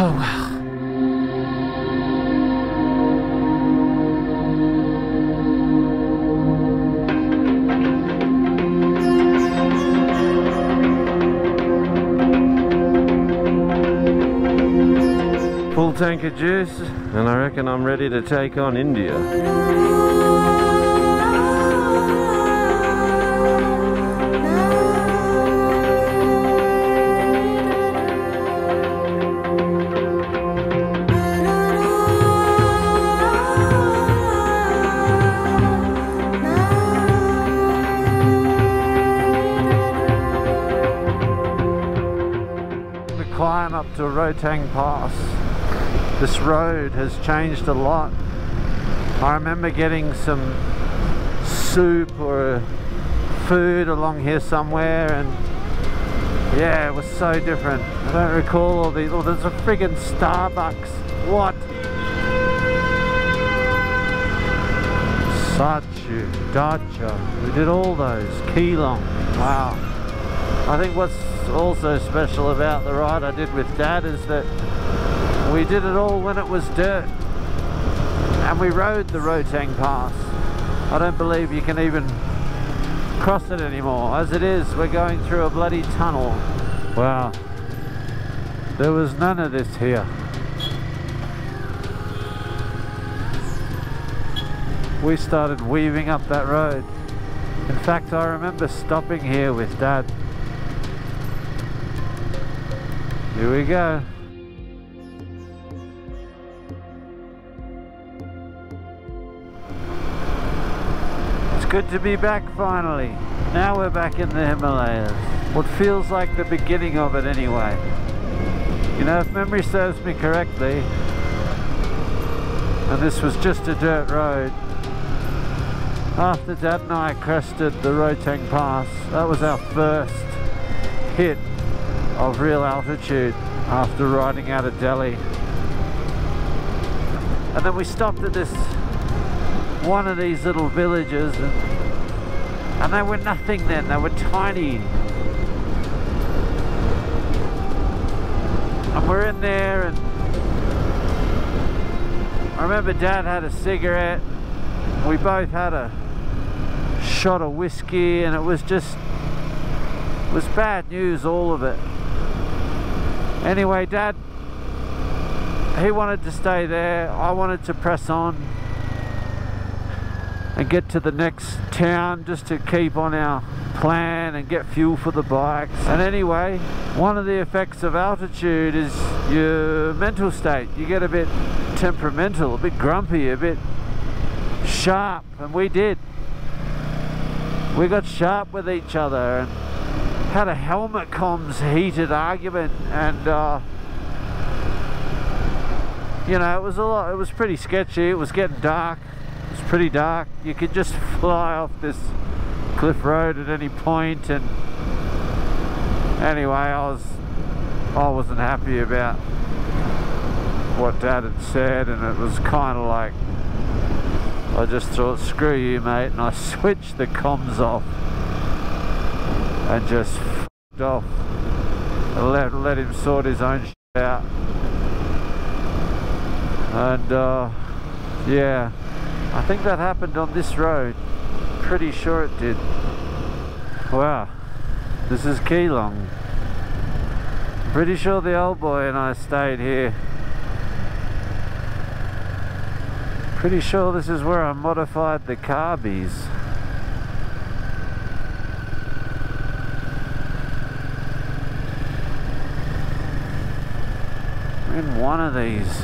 Oh well. Full tank of juice, and I reckon I'm ready to take on India. Rohtang Pass. This road has changed a lot. I remember getting some soup or food along here somewhere and yeah, it was so different. I don't recall all these. Oh, there's a friggin' Starbucks. What? Sarchu, Darcha. We did all those. Keylong. Wow. I think what's also special about the ride I did with Dad is that we did it all when it was dirt. And we rode the Rohtang Pass. I don't believe you can even cross it anymore. As it is, we're going through a bloody tunnel. Wow. There was none of this here. We started weaving up that road. In fact, I remember stopping here with Dad. Here we go. It's good to be back finally. Now we're back in the Himalayas. What feels like the beginning of it anyway. You know, if memory serves me correctly, and this was just a dirt road, after Dad and I crested the Rohtang Pass, that was our first hit of real altitude after riding out of Delhi. And then we stopped at this one of these little villages and, and they were nothing then, they were tiny. And we're in there and I remember Dad had a cigarette, we both had a shot of whiskey and it was just it was bad news all of it anyway dad he wanted to stay there. I wanted to press on and get to the next town just to keep on our plan and get fuel for the bikes. And anyway one of the effects of altitude is your mental state. You get a bit temperamental a bit grumpy a bit sharp and we did. We got sharp with each other and had a helmet comms heated argument and uh, you know it was a lot it was pretty sketchy. It was getting dark. It was pretty dark. You could just fly off this cliff road at any point and anyway I was I wasn't happy about what dad had said and it was kind of like I just thought screw you mate and I switched the comms off and just off and let, let him sort his own shit out. And uh, yeah I think that happened on this road. Pretty sure it did. Wow this is Keylong pretty sure the old boy and I stayed here. Pretty sure this is where I modified the carbies in one of these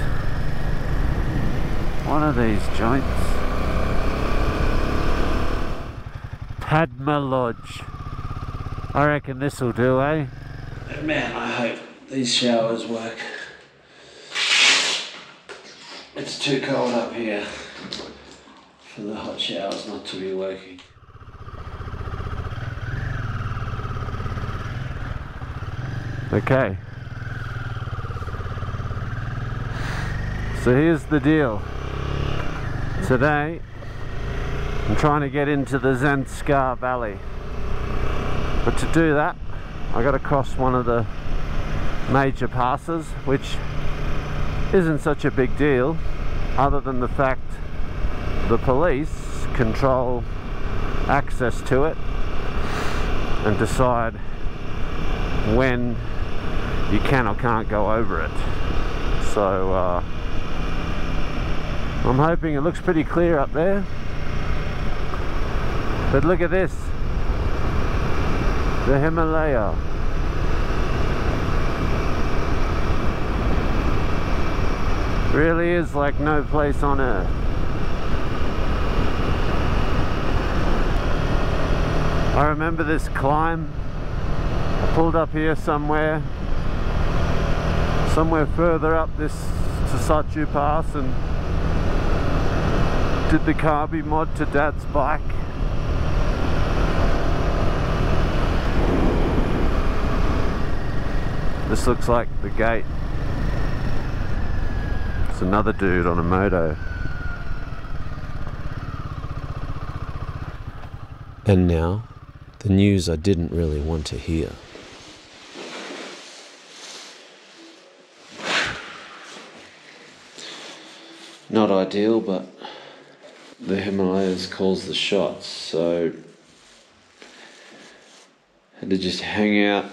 one of these joints Padma Lodge I reckon this will do eh Man, I hope these showers work. It's too cold up here for the hot showers not to be working. Okay. So here's the deal. Today, I'm trying to get into the Zanskar Valley. But to do that, I got to cross one of the major passes, which isn't such a big deal other than the fact the police control access to it and decide when you can or can't go over it. So uh, I'm hoping it looks pretty clear up there. But look at this. The Himalaya. Really is like no place on earth. I remember this climb. I pulled up here somewhere, somewhere further up this Saskatchewan Pass and did the carby mod to dad's bike. This looks like the gate. It's another dude on a moto. And now, the news I didn't really want to hear. Not ideal, but the Himalayas calls the shots, so had to just hang out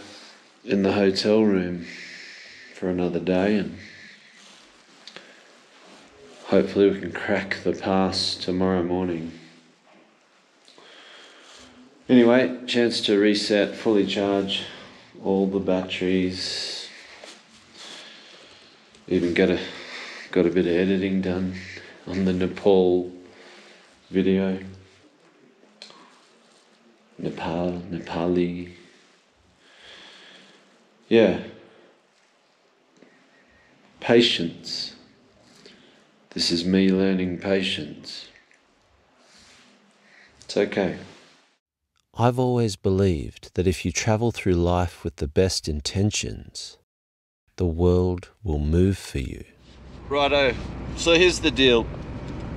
in the hotel room for another day and hopefully we can crack the pass tomorrow morning. Anyway, chance to reset, fully charge all the batteries. Even got a got a bit of editing done on the Nepal video. Nepal, Nepali. Yeah. Patience. This is me learning patience. It's okay. I've always believed that if you travel through life with the best intentions, the world will move for you. Righto. So here's the deal.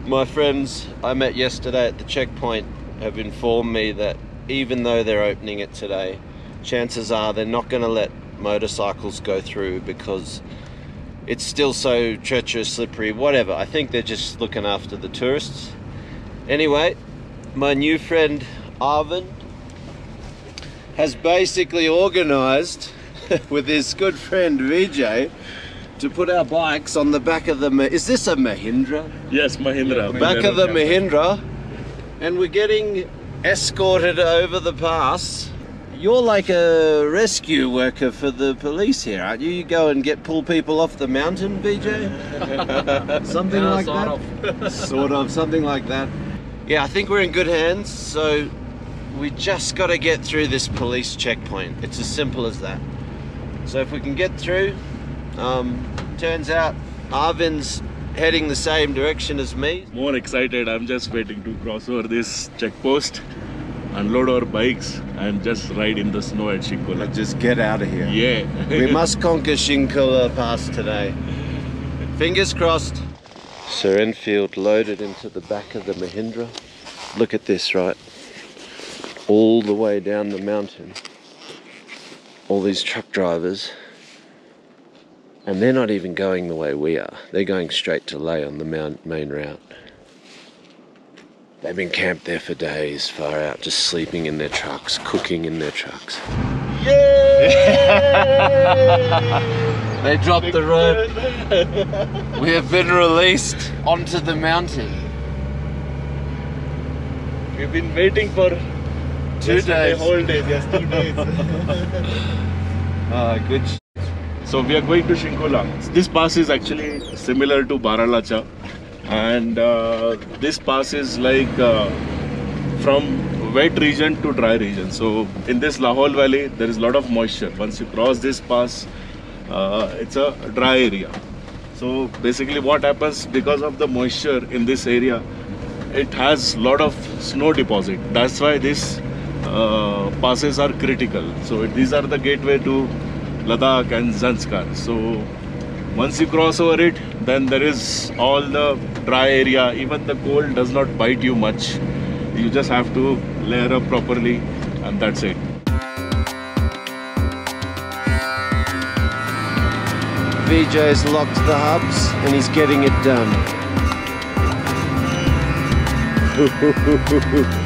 My friends I met yesterday at the checkpoint have informed me that even though they're opening it today, chances are they're not going to let motorcycles go through because it's still so treacherous, slippery, whatever. I think they're just looking after the tourists. Anyway, my new friend Arvin has basically organized with his good friend Vijay to put our bikes on the back of the. Is this a Mahindra? Yes, Mahindra. Back of the Mahindra. Mahindra, and we're getting escorted over the pass. You're like a rescue worker for the police here, aren't you? You go and get pull people off the mountain, VJ. something like that. sort of, something like that. Yeah, I think we're in good hands. So we just got to get through this police checkpoint. It's as simple as that. So if we can get through, um, turns out Arvin's heading the same direction as me. More excited. I'm just waiting to cross over this checkpost, unload our bikes, and just ride in the snow at Shinkula. Just get out of here. Yeah. we must conquer Shinkula Pass today. Fingers crossed. Sir Enfield loaded into the back of the Mahindra. Look at this, right? All the way down the mountain. All these truck drivers. And they're not even going the way we are. They're going straight to Leh on the main route. They've been camped there for days, far out, just sleeping in their trucks, cooking in their trucks. They dropped the rope. We have been released onto the mountain. We've been waiting for Two days. whole days, Yes, two days. Ah, good. So we are going to Shinkula. This pass is actually similar to Baralacha, and uh, this pass is like uh, from wet region to dry region. So in this Lahaul Valley, there is a lot of moisture. Once you cross this pass, uh, it's a dry area. So basically, what happens because of the moisture in this area, it has lot of snow deposit. That's why these uh, passes are critical. So these are the gateway to Ladakh and Zanskar. So once you cross over it, then there is all the dry area. Even the cold does not bite you much. You just have to layer up properly, and that's it. VJ's locked the hubs and he's getting it done.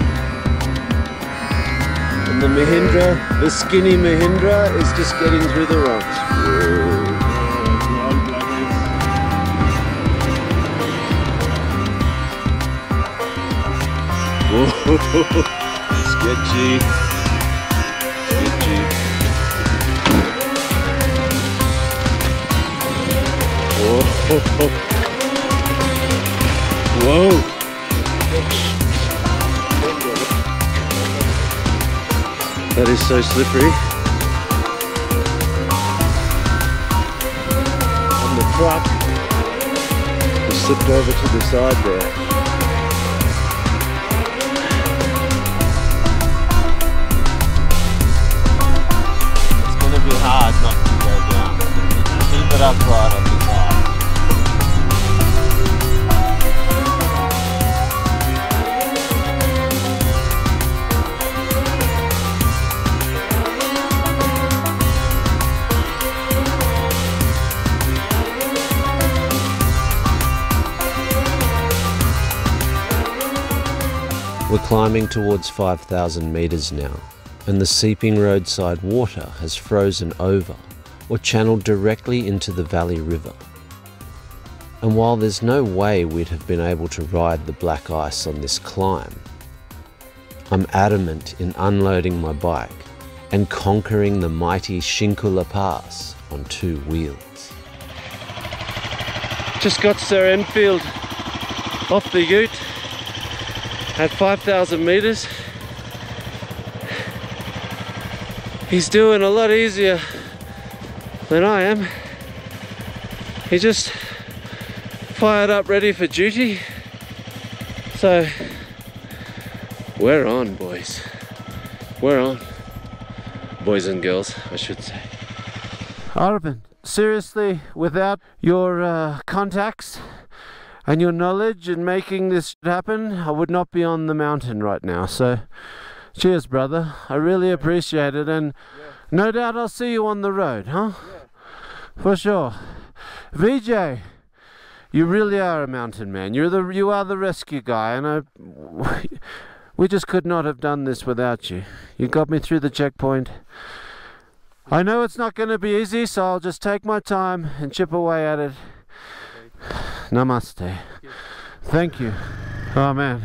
and the Mahindra, the skinny Mahindra is just getting through the rocks. Whoa. Sketchy. Sketchy. Whoa. Whoa. That is so slippery. And the truck slipped over to the side there. Climbing towards 5,000 metres now, and the seeping roadside water has frozen over or channeled directly into the Valley River. And while there's no way we'd have been able to ride the black ice on this climb, I'm adamant in unloading my bike and conquering the mighty Shinkula Pass on two wheels. Just got Sir Enfield off the ute at 5,000 meters. He's doing a lot easier than I am. He just fired up ready for duty. So we're on boys. We're on. Boys and girls, I should say. Arvin, seriously, without your uh, contacts and your knowledge in making this happen, I would not be on the mountain right now. So, cheers, brother. I really appreciate it, and no doubt I'll see you on the road, huh? For sure. VJ, you really are a mountain man. You're the you are the rescue guy, and I. We just could not have done this without you. You got me through the checkpoint. I know it's not going to be easy, so I'll just take my time and chip away at it. Namaste. Thank you. Oh man.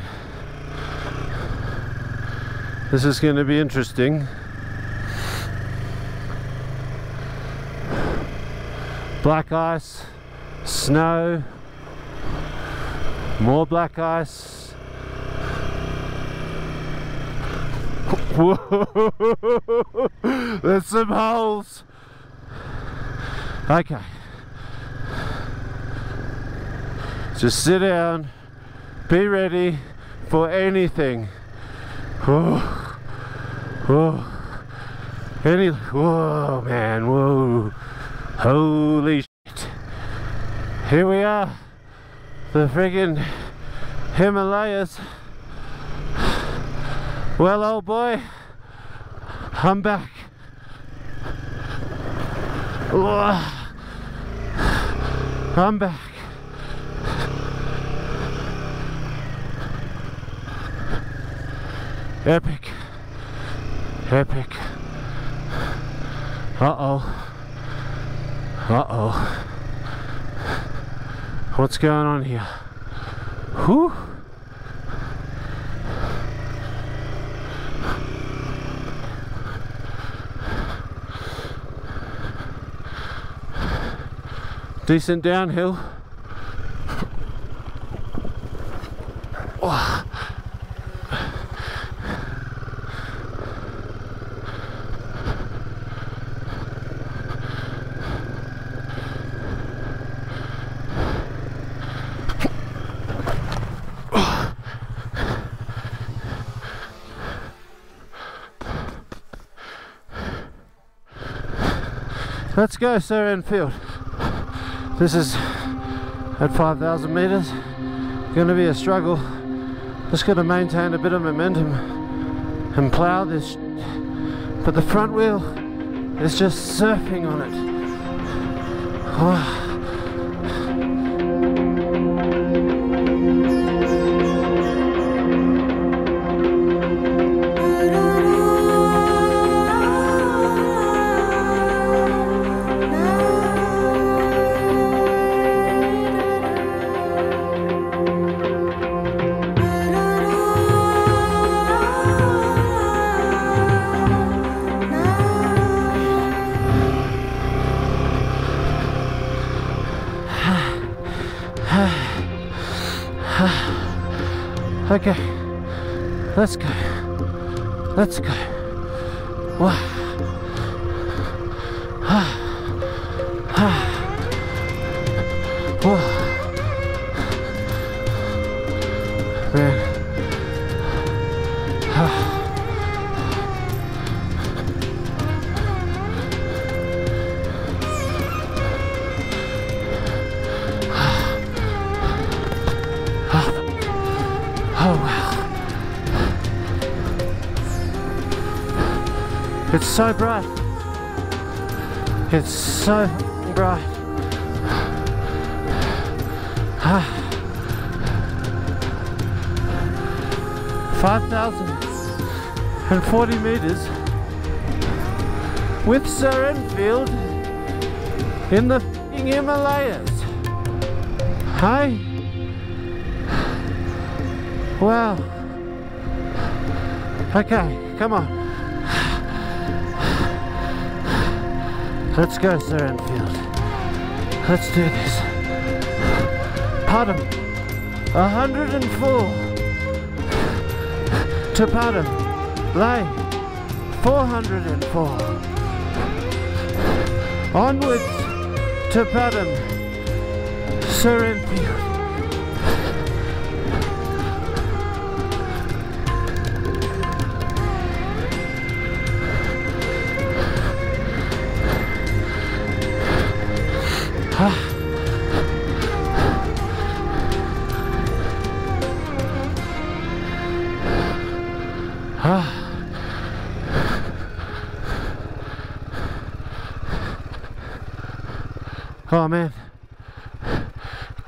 This is going to be interesting. Black ice, snow, more black ice. Whoa! There's some holes. Okay. Just sit down. Be ready for anything. Whoa. Whoa. Any. Whoa, man. Whoa. Holy shit. Here we are. The friggin' Himalayas. Well, old boy, I'm back. Whoa. I'm back. Epic. Epic. Uh-oh. Uh-oh. What's going on here? Whew. Decent downhill. Let's go, Sir Enfield. This is at 5,000 meters. Going to be a struggle. Just got to maintain a bit of momentum and plow this. But the front wheel is just surfing on it. Okay, let's go. Let's go. Wow. Whoa. Man. So bright. It's so bright. Ah. 5,040 meters with Sir Enfield in the Himalayas. Hi. Wow. Okay, come on. Let's go, Sir Enfield. Let's do this. Padam. 104. To Padam. Leh. 404. Onwards to Padam. Sir Enfield.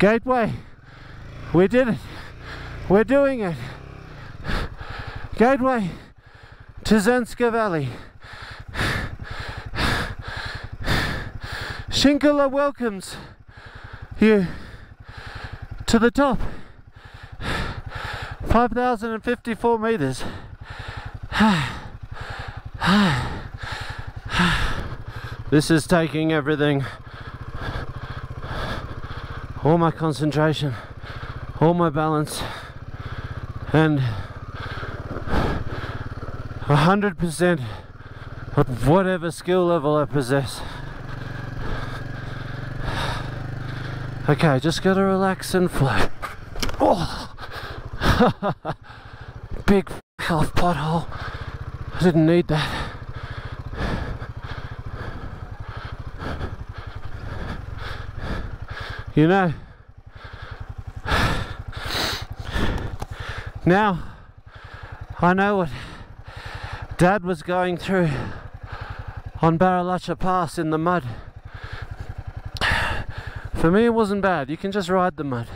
Gateway. We did it. We're doing it. Gateway to Zanskar Valley. Shinkula welcomes you to the top. 5,054 meters. This is taking everything all my concentration, all my balance, and a hundred percent of whatever skill level I possess. Okay, just gotta relax and flow. Oh, big f- off pothole. I didn't need that. You know, now I know what Dad was going through on Baralacha Pass in the mud. For me, it wasn't bad. You can just ride the mud.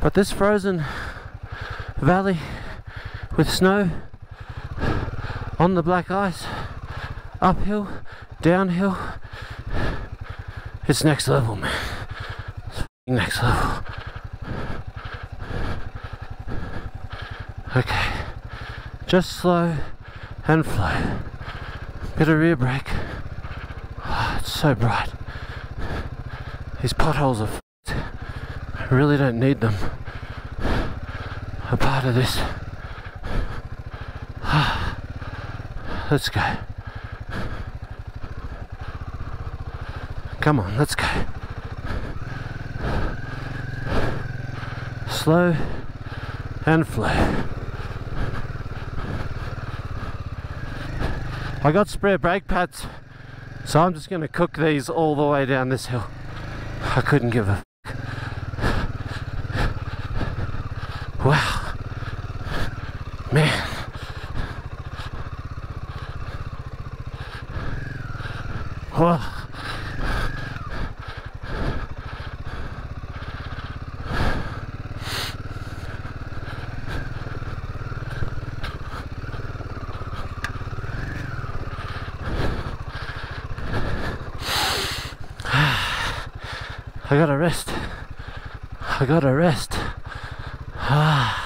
But this frozen valley with snow on the black ice, uphill, downhill, it's next level, man. Next level. Okay, just slow and flow. Bit of rear brake. Oh, it's so bright. These potholes are f***ed. I really don't need them. A part of this. Ah, let's go. Come on, let's go. Slow and flow. I got spare brake pads, so I'm just going to cook these all the way down this hill. I couldn't give a f- Wow. Man. Oh. Gotta rest. I gotta rest. Ah.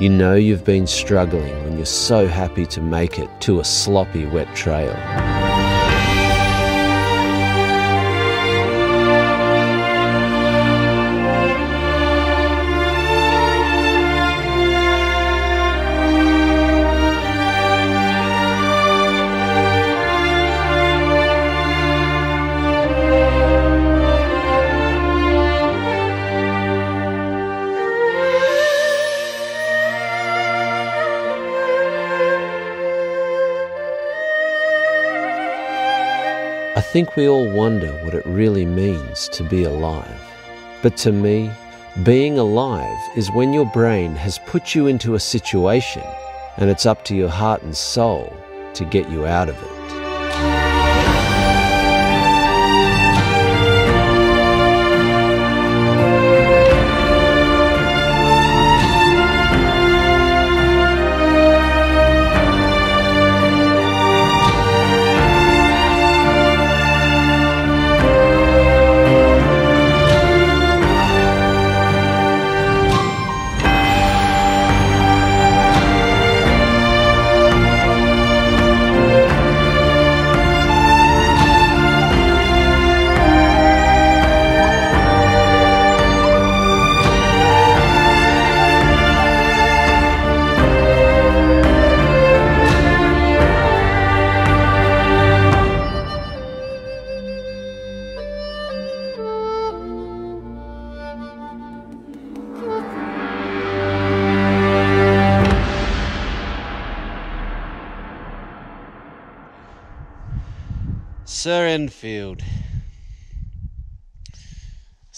You know you've been struggling when you're so happy to make it to a sloppy wet trail. Think we all wonder what it really means to be alive. But to me, being alive is when your brain has put you into a situation and it's up to your heart and soul to get you out of it.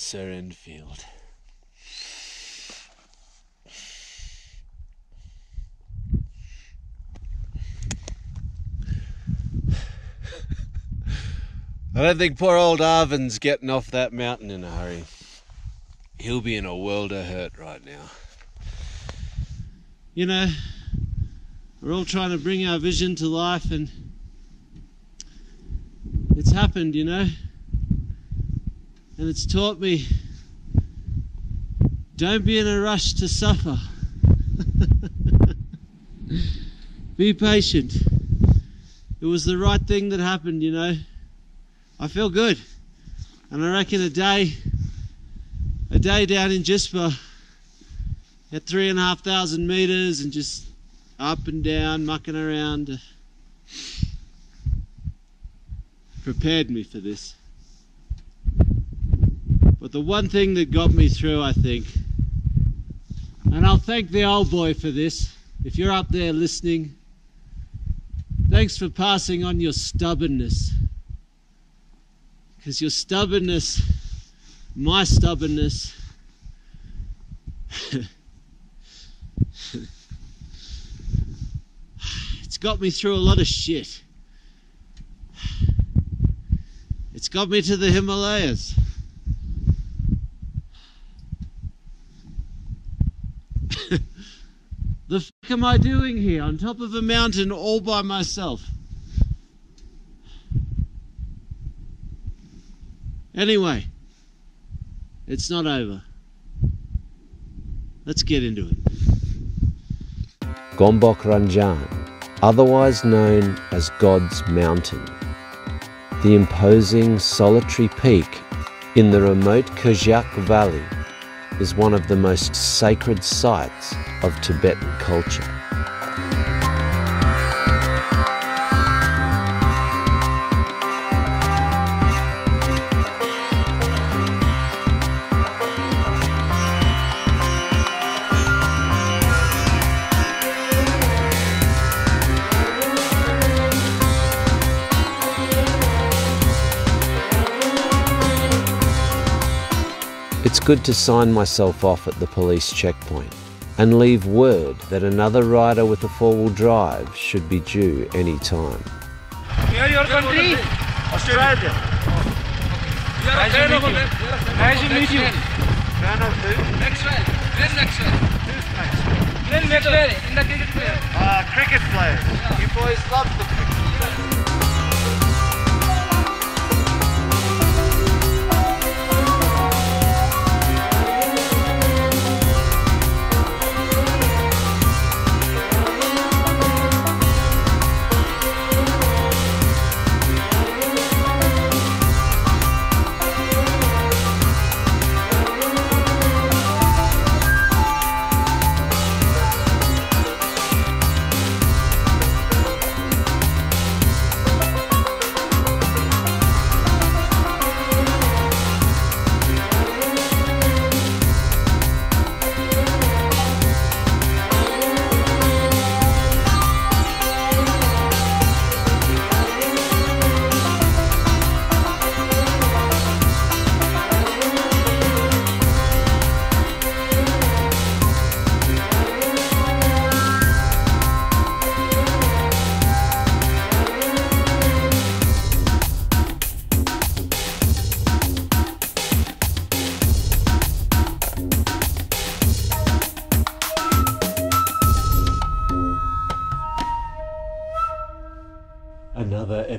Sir Enfield. I don't think poor old Arvin's getting off that mountain in a hurry. He'll be in a world of hurt right now. You know, we're all trying to bring our vision to life and it's happened, you know. And it's taught me don't be in a rush to suffer. be patient. It was the right thing that happened, you know. I feel good. And I reckon a day a day down in Jispa at three and a half thousand meters and just up and down, mucking around uh, prepared me for this. But the one thing that got me through, I think, and I'll thank the old boy for this, if you're up there listening, thanks for passing on your stubbornness. Because your stubbornness, my stubbornness, it's got me through a lot of shit. It's got me to the Himalayas. The fuck am I doing here on top of a mountain all by myself? Anyway, it's not over. Let's get into it. Gonbo Rangjon, otherwise known as God's Mountain. The imposing solitary peak in the remote Kargyak Valley is one of the most sacred sites of Tibetan culture. It's good to sign myself off at the police checkpoint and leave word that another rider with a four-wheel drive should be due any time. Where your country? Australia. Nice to meet you. Nice to meet you. Maxwell. Glenn Maxwell. Who's Maxwell? Glenn Maxwell, in the cricket player. Ah, cricket players. You boys love the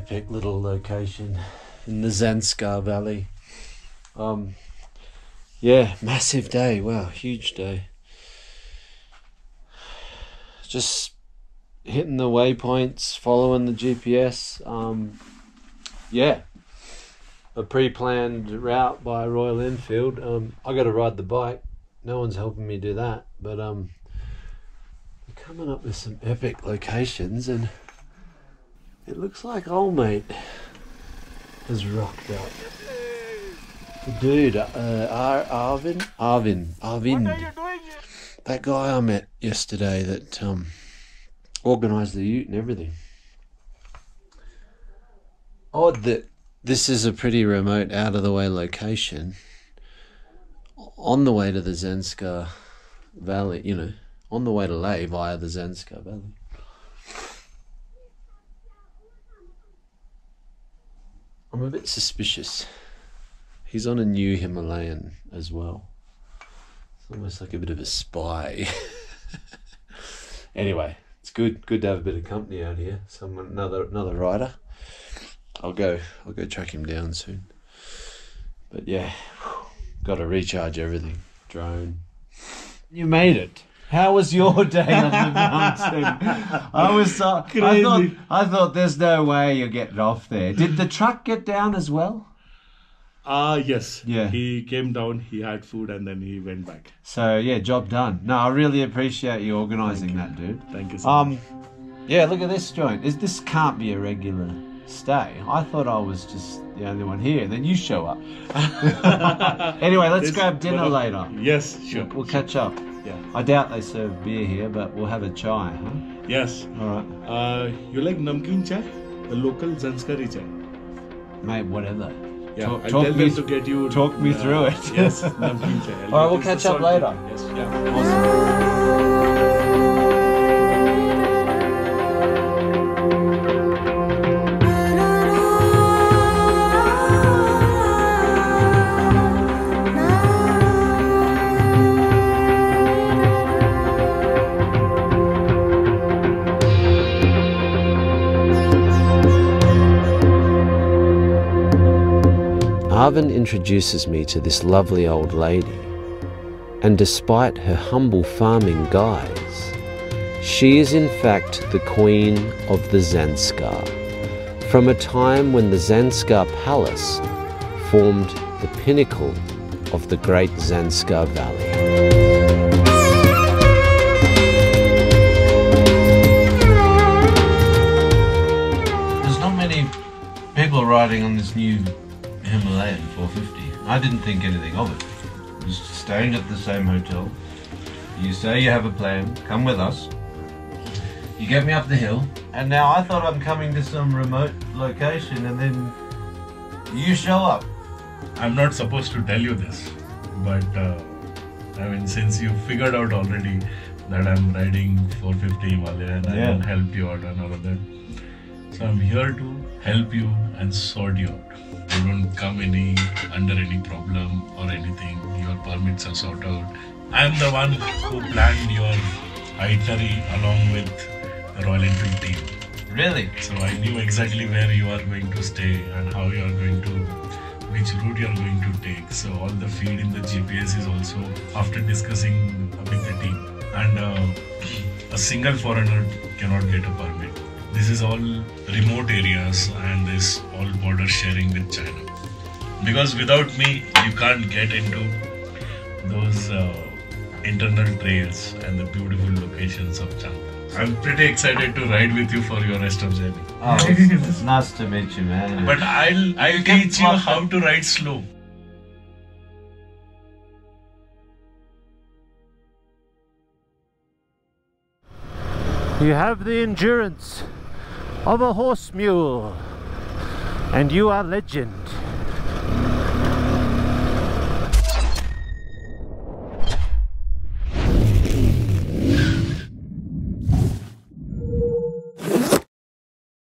epic little location in the Zanskar Valley. Um, yeah, massive day. Wow, huge day. Just hitting the waypoints, following the GPS. Um, yeah, a pre-planned route by Royal Enfield. Um, I got to ride the bike. No one's helping me do that, but um, coming up with some epic locations and. It looks like old mate has rocked up. Dude, uh, Ar- Arvin, Arvin, Arvind, that guy I met yesterday that um, organised the ute and everything. Odd that this is a pretty remote, out of the way location. On the way to the Zanskar Valley, you know, on the way to Leh via the Zanskar Valley. I'm a bit suspicious. He's on a new Himalayan as well. It's almost like a bit of a spy. anyway, it's good good to have a bit of company out here. Someone another another rider. I'll go I'll go track him down soon. But yeah, got to recharge everything. Drone. You made it. How was your day on the mountain? I was so, I thought Crazy. I thought there's no way you're getting off there. Did the truck get down as well? Ah, yes. Yeah. He came down, he had food, and then he went back. So yeah, job done. No, I really appreciate you organising that, dude. Thank you so Um, much. yeah, look at this joint. Is this can't be a regular stay? I thought I was just the only one here. Then you show up. anyway, let's This- grab dinner uh, later. Yes, sure. We'll catch up. Yeah. I doubt they serve beer here, but we'll have a chai, huh? Yes. All right, Uh, you like namkeen chai? The local Zanskari chai. mate. Whatever. Yeah, Talk- talk tell me- them to get you. talk me through it. yes, namkeen chai. All right, we'll catch up later. Yes, yeah. Awesome. Arvin introduces me to this lovely old lady, and despite her humble farming guise, she is in fact the queen of the Zanskar, from a time when the Zanskar Palace formed the pinnacle of the great Zanskar Valley. There's not many people riding on this new 450. I didn't think anything of it. Just staying at the same hotel. You say you have a plan, come with us. You get me up the hill, and now I thought I'm coming to some remote location, and then you show up. I'm not supposed to tell you this, but uh, I mean, since you figured out already that I'm riding 450 Himalayan, I Yeah. can help you out and all of that. So I'm here to help you and sort you out. You don't come any under any problem or anything. Your permits are sorted out. I'm the one who planned your itinerary along with the Royal Enfield team. Really? So I knew exactly where you are going to stay and how you are going to, which route you are going to take. So all the feed in the GPS is also after discussing with the team. And uh, a single foreigner cannot get a permit. This is all remote areas and this all border sharing with China. Because without me, you can't get into those uh, internal trails and the beautiful locations of Changthang. I'm pretty excited to ride with you for your rest of journey. Oh, it's, it's nice to meet you, man. But I'll I'll teach you how to ride slow. You have the endurance of a horse mule, and you are legend.